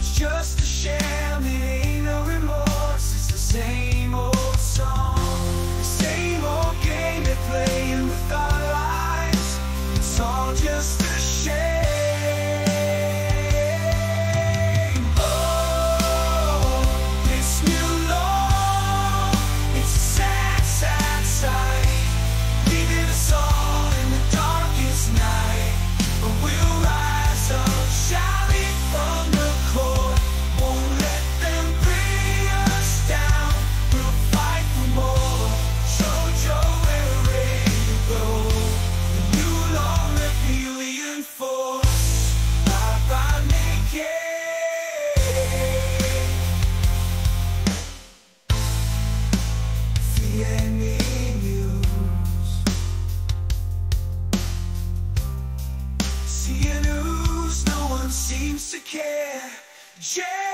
It's just a sham. media news, no one seems to care. J